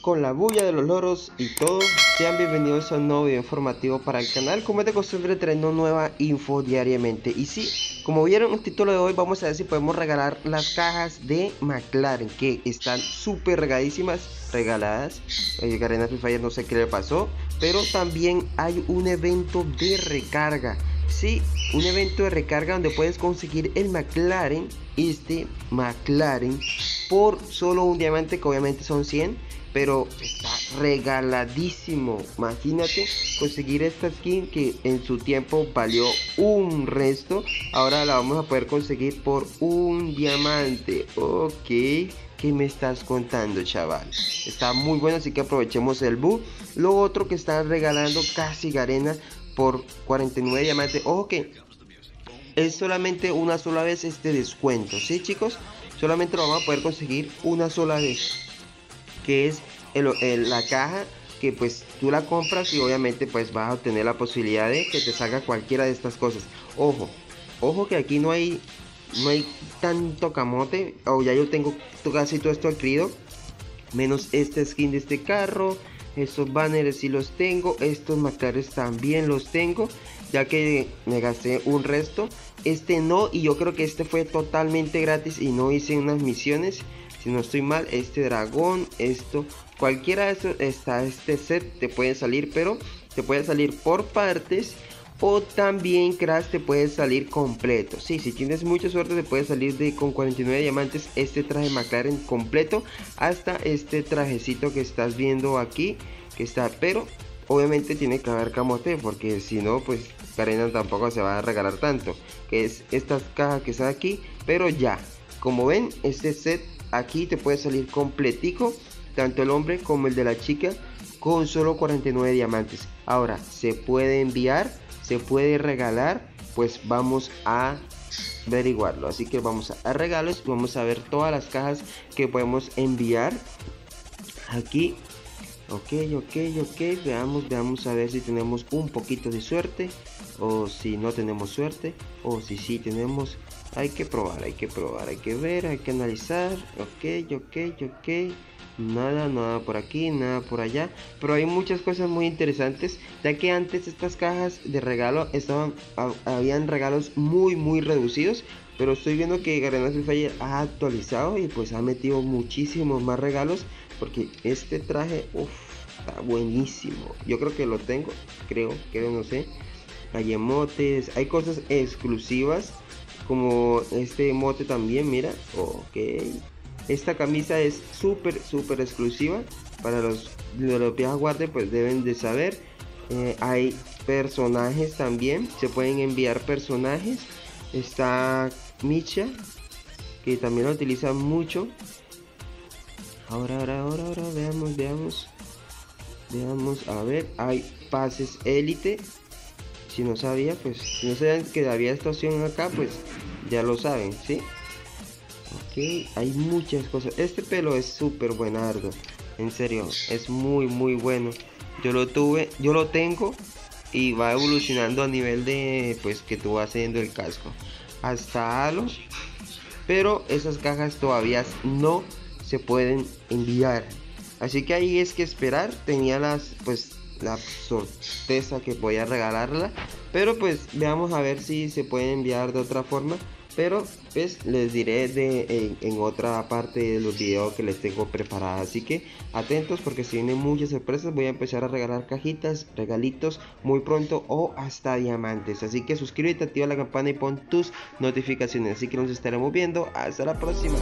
con la bulla de los loros y todo. Sean bienvenidos a un nuevo video informativo para el canal. Como es de costumbre, trayendo nueva info diariamente. Y sí, como vieron el título de hoy, vamos a ver si podemos regalar las cajas de McLaren que están súper regadísimas, regaladas. Oye, Garena Free no sé qué le pasó, pero también hay un evento de recarga. Sí, un evento de recarga donde puedes conseguir el McLaren, este McLaren, por solo un diamante que obviamente son 100 pero está regaladísimo. Imagínate conseguir esta skin que en su tiempo valió un resto. Ahora la vamos a poder conseguir por un diamante. Ok, ¿qué me estás contando, chaval? Está muy bueno, así que aprovechemos el bug. Lo otro que está regalando casi Garena por 49 diamantes. Ojo que es solamente una sola vez este descuento, ¿sí, chicos? Solamente lo vamos a poder conseguir una sola vez que es la caja que pues tú la compras y obviamente pues vas a obtener la posibilidad de que te salga cualquiera de estas cosas. Ojo, ojo que aquí no hay no hay tanto camote, o ya yo tengo casi todo esto adquirido, menos este skin de este carro, estos banners sí los tengo, estos McLaren también los tengo, ya que me gasté un resto, este no y yo creo que este fue totalmente gratis y no hice unas misiones si no estoy mal, este dragón, esto, cualquiera de estos, está este set te puede salir, pero te puede salir por partes. O también Crash te puede salir completo. Sí, si tienes mucha suerte te puede salir de con 49 diamantes este traje McLaren completo. Hasta este trajecito que estás viendo aquí. Que está, pero obviamente tiene que haber camote. Porque si no, pues Karina tampoco se va a regalar tanto. Que es esta caja que está aquí. Pero ya, como ven, este set aquí te puede salir completico, tanto el hombre como el de la chica, con solo 49 diamantes. Ahora, se puede enviar, puede regalar, pues vamos a averiguarlo. Así que vamos a regalos, vamos a ver todas las cajas que podemos enviar aquí. Ok, ok, ok, veamos, veamos a ver si tenemos un poquito de suerte o si no tenemos suerte o si sí tenemos hay que probar hay que probar hay que ver hay que analizar ok ok ok nada nada por aquí nada por allá pero hay muchas cosas muy interesantes ya que antes estas cajas de regalo estaban habían regalos muy muy reducidos pero estoy viendo que Garena Fire ha actualizado y pues ha metido muchísimos más regalos porque este traje uff, está buenísimo. Yo creo que lo tengo creo creo no sé hay hay cosas exclusivas como este emote también, mira, ok. Esta camisa es súper, súper exclusiva para los, los viajes pues deben de saber. Eh, hay personajes también, se pueden enviar personajes. Está Micha, que también lo utiliza mucho. Ahora, ahora, ahora, ahora, veamos, veamos. Veamos, a ver, hay pases élite si no sabía, pues si no sabían que había esta opción acá, pues ya lo saben, ¿sí? Ok, hay muchas cosas. Este pelo es súper buenardo. En serio, es muy, muy bueno. Yo lo tuve, yo lo tengo y va evolucionando a nivel de, pues, que tú vas haciendo el casco. Hasta halos. Pero esas cajas todavía no se pueden enviar. Así que ahí es que esperar. Tenía las, pues, la sorpresa que voy a regalarla. Pero pues veamos a ver si se puede enviar de otra forma. Pero pues les diré de, en, otra parte de los videos que les tengo preparados. Así que atentos porque si vienen muchas sorpresas voy a empezar a regalar cajitas, regalitos muy pronto o hasta diamantes. Así que suscríbete, activa la campana y pon tus notificaciones. Así que nos estaremos viendo. Hasta la próxima.